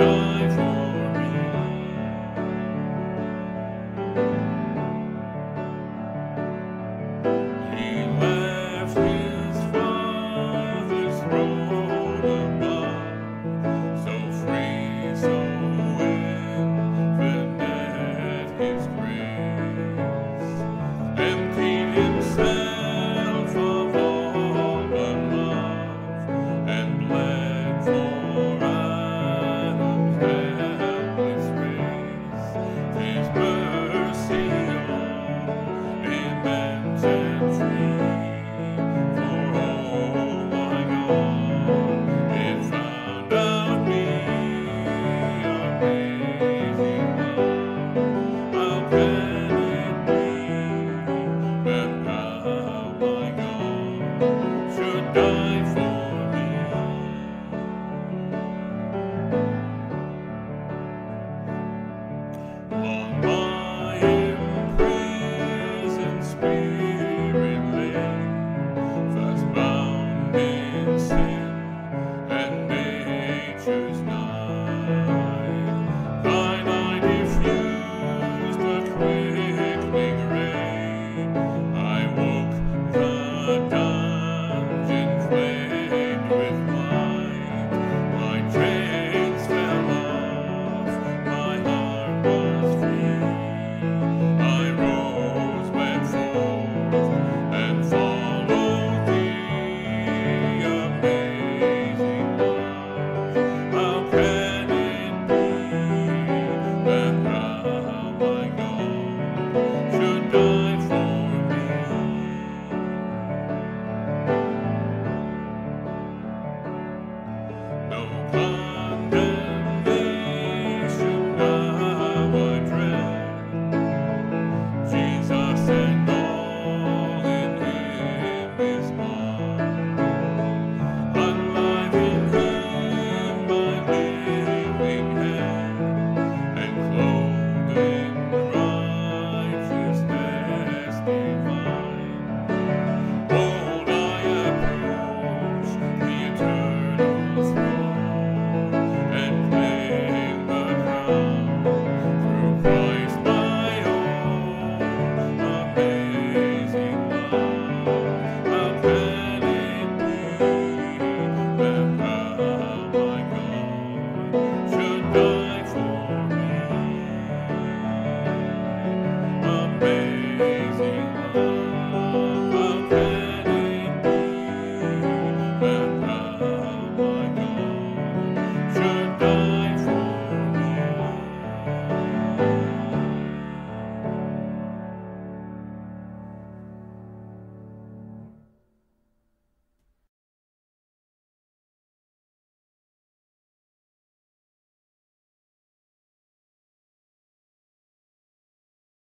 be man.